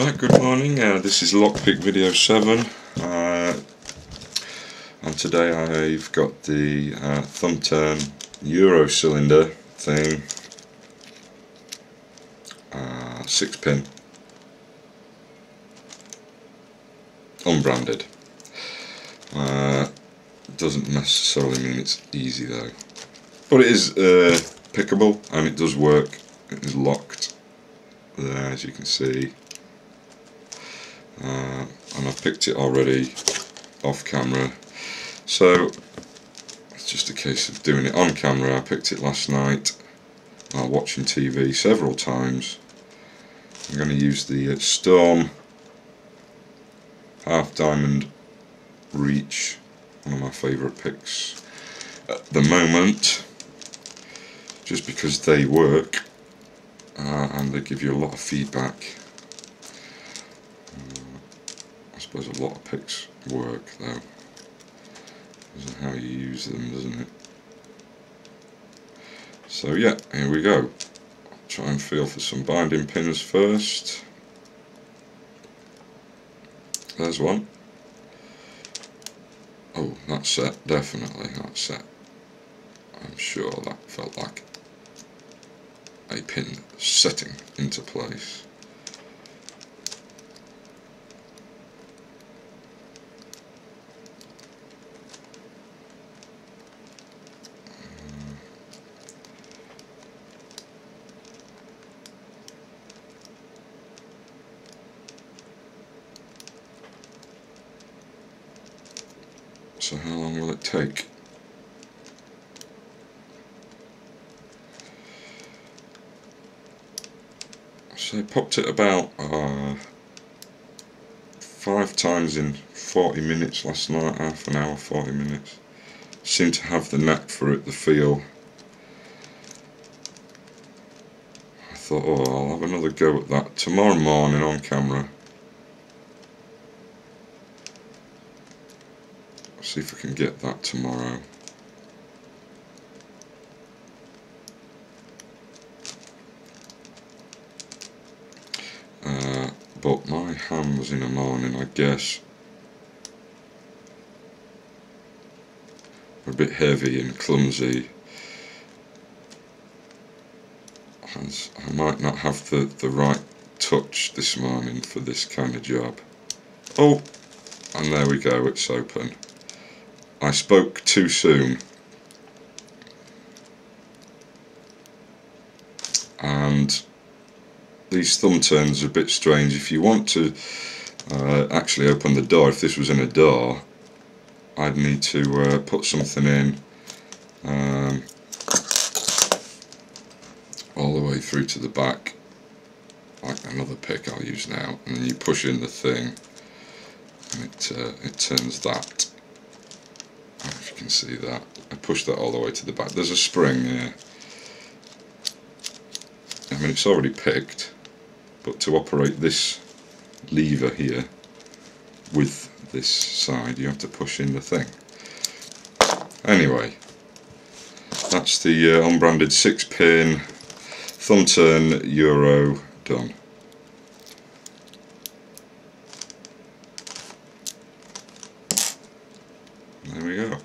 Right, good morning, uh, this is Lockpick Video 7 uh, and today I've got the uh, Thumbturn Euro cylinder thing, uh, 6 pin, unbranded. Uh, doesn't necessarily mean it's easy though, but it is uh, pickable and it does work, it is locked. There as you can see uh, and I've picked it already off camera. So it's just a case of doing it on camera. I picked it last night while watching TV several times. I'm going to use the uh, Storm Half Diamond Reach one of my favourite picks at the moment just because they work uh, and they give you a lot of feedback suppose a lot of picks work though. Isn't how you use them, doesn't it? So yeah, here we go. try and feel for some binding pins first. There's one. Oh, that's set, definitely that's set. I'm sure that felt like a pin setting into place. So how long will it take? So I popped it about uh, five times in 40 minutes last night, half an hour, 40 minutes. Seem to have the knack for it, the feel. I thought, oh, I'll have another go at that tomorrow morning on camera. See if I can get that tomorrow. Uh, but my hands in the morning, I guess, a bit heavy and clumsy. As I might not have the, the right touch this morning for this kind of job. Oh, and there we go, it's open. I spoke too soon. And these thumb turns are a bit strange. If you want to uh, actually open the door, if this was in a door, I'd need to uh, put something in um, all the way through to the back, like another pick I'll use now, and then you push in the thing, and it uh, it turns that can see that. I pushed that all the way to the back. There's a spring here. I mean it's already picked, but to operate this lever here with this side you have to push in the thing. Anyway, that's the uh, unbranded 6 pin thumb turn Euro done. There we go.